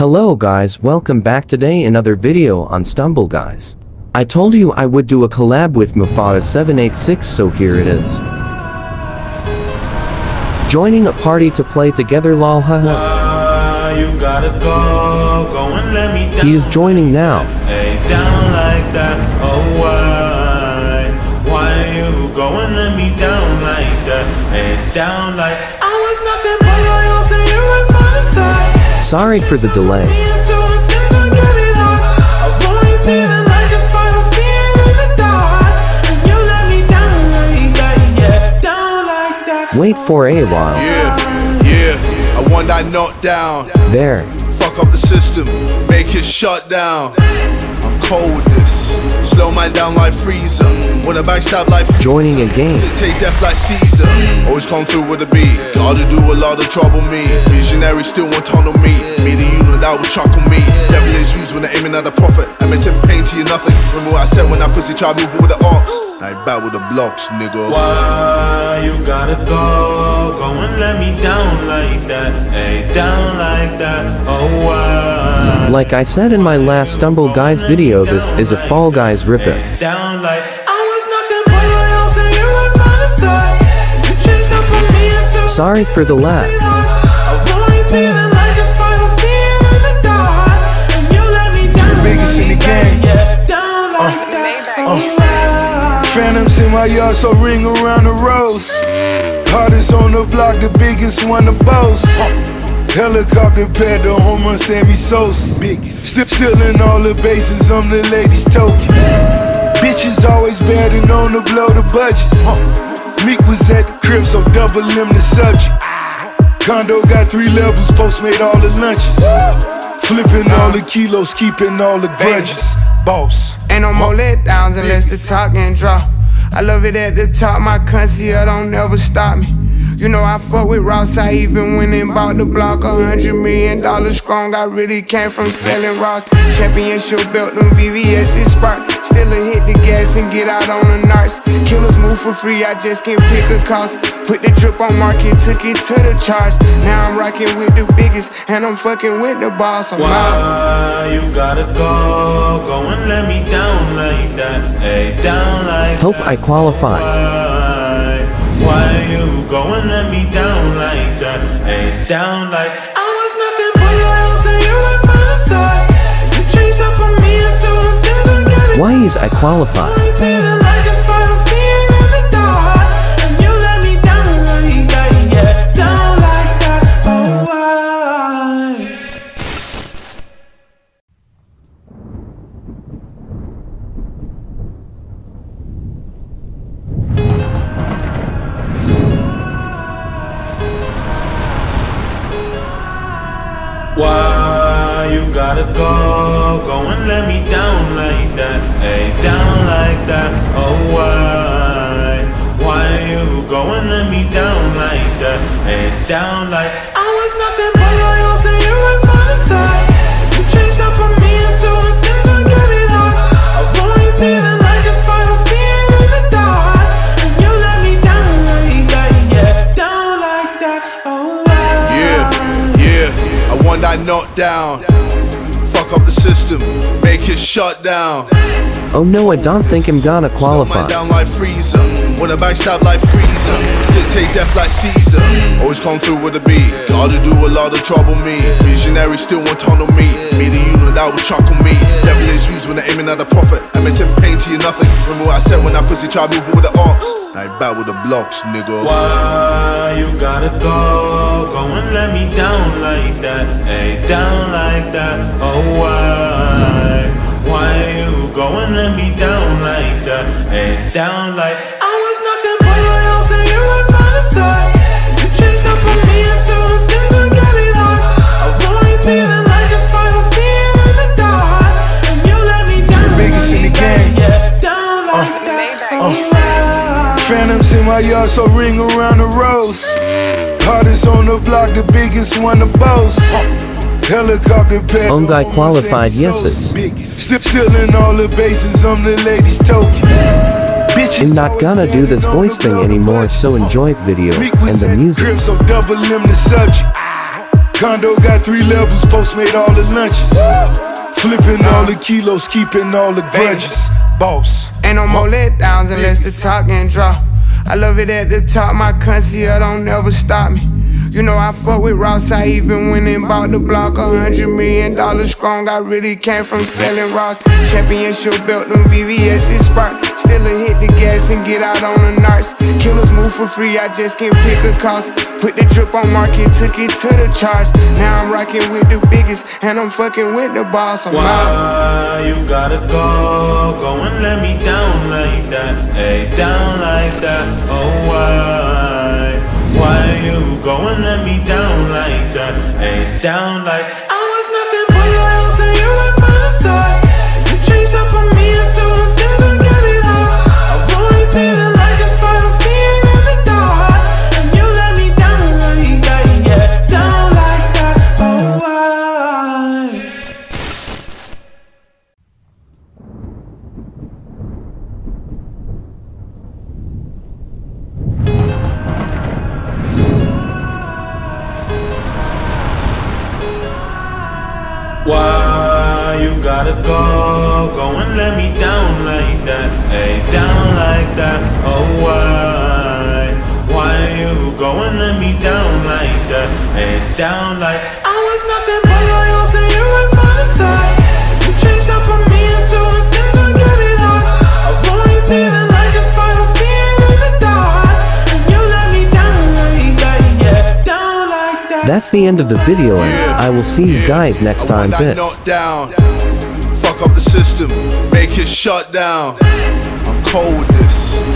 Hello guys, welcome back today another video on Stumble guys. I told you I would do a collab with Mufaha786 so here it is. Joining a party to play together lol haha. Why go, go and let me down. He is joining now. Hey, down like that, oh why? Why you go let me down like that? Hey, down like I was nothing but Sorry for the delay. Me and so it's things to get it on. I've only seen it like a spirals being in the dark. And you let me down like that, yeah, down like that. Wait for a while. Yeah, yeah, I want that knockdown. There. Fuck up the system, make it shut down. I'm cold with this. Slow man down like freezer. When a backstab like Joining a game. Take death like Caesar. Always come through with a beat. Gotta do a lot of trouble me. Visionary still want tunnel me. Me the unit that will chuckle me. Devilish views when they're aiming at the prophet. I meant to pain to you nothing. Remember what I said when I pussy tried moving with the ox. I bat with the blocks, nigga. Why you gotta go? Go and let me down like that. Hey, down like that. Oh, why? Like I said in my last Stumble Guys video this is a Fall Guys ripoff. Down like I was nothing but in my yard, so ring around the rose. Hardest on the block, the biggest one to boast. Helicopter pad, the home run Sammy Sosa. Still stealing all the bases, I'm the ladies' token. Bitches always bad and on the blow the budgets. Meek was at the crib, so double him the subject. Condo got three levels, post made all the lunches. Flipping all the kilos, keeping all the grudges. Boss. Ain't no more letdowns unless the top can drop. I love it at the top, my country, don't never stop me. You know I fuck with Ross, I even went and bought the block, a hundred million dollars strong. I really came from selling Ross. Championship belt, them VVS is spark. Still a hit the gas and get out on the narcs. Killers move for free, I just can't pick a cost. Put the drip on market, took it to the charge. Now I'm rocking with the biggest, and I'm fucking with the boss. I'm out. Why you gotta go? Go and let me down like that. Hey, down Hope I qualify. Why? You go and let me down like that? Hey, down like I was nothing but loyal to you right from the start. You changed up on me as soon as things were getting Why is I qualified? Why you gotta go? Go and let me down like that. Hey, down like that. Oh, why? Why you go and let me down like that? Hey, down like that knockdown. Fuck up the system, make it shut down. Oh no I don't think I'm gonna qualify. down like freezer. When a backstab like freezer. Dictate death like Caesar. Always come through with a beat. Gotta do a lot of trouble me. Visionary still want tunnel me. Me the unit that will chuckle me. Devilish views when they're aiming at the prophet. I meant to pain to you nothing. Remember what I said when I pussy tried moving with the ox. I with the blocks, nigga. Why you gotta go? Go and let me down like that. Hey, down like that. Oh, why? Why you go and let me down like that? Hey, down like my yard, so ring around the rose. Hardest on the block, the biggest one to boast. Helicopter pad. Own guy the home run qualified Sammy yeses. Sosa. Still stealing all the bases, I'm the ladies' token. Bitches I'm not gonna do this voice thing anymore so enjoy the video and was the at music. so double him the subject. Condo got three levels, post made all the lunches. Flipping all the kilos, keeping all the grudges. Boss. Ain't no more letdowns unless the top can drop. I love it at the top, my concierge don't never stop me. You know I fuck with Ross, I even went and bought the block a hundred million dollars strong. I really came from selling Ross. Championship belt, them VVS is spark. Still a hit the gas and get out on the narcs. Killers move for free, I just can't pick a cost. Put the drip on market, took it to the charge. Now I'm rocking with the biggest, and I'm fucking with the boss. I'm out. Why you gotta go? Go and let me down like that. Hey, down like that. Oh, why? You go and let me down Why you gotta go? Go and let me down like that. Hey, down like that. Oh, why? Why you go and let me down like that? Hey, down like That's the end of the video and I will see you guys next time. want that Peace. knocked down. Fuck up the system, make it shut down. I'm cold with this.